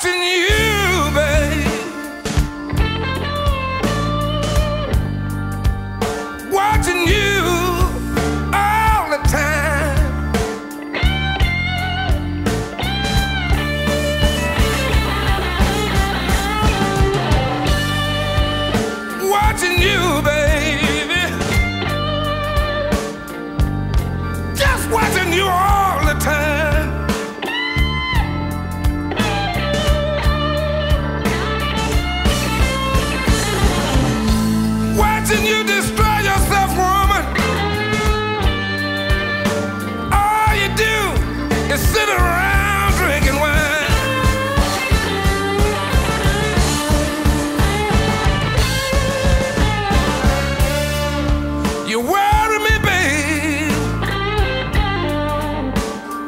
watching you, babe. Watching you all the time. Watching you, baby. Just watching. You're worry me, babe.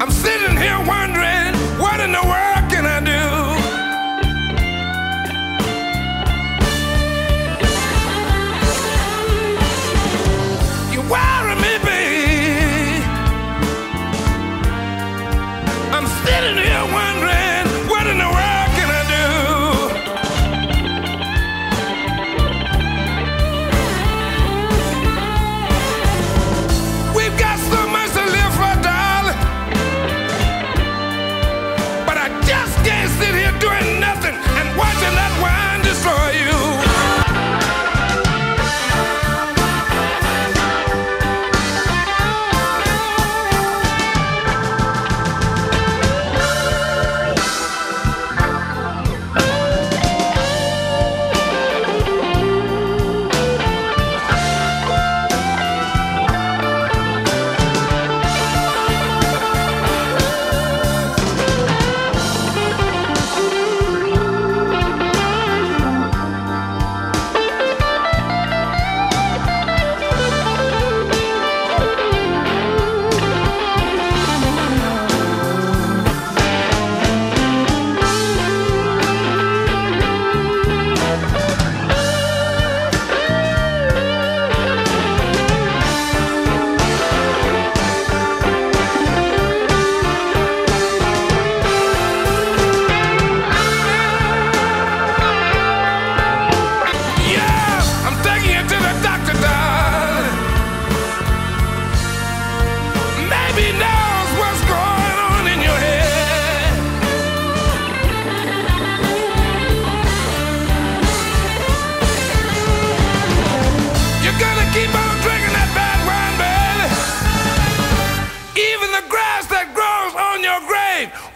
I'm sitting here wondering what in the world can I do? You're worry me, babe. I'm sitting here wondering.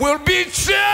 will be changed.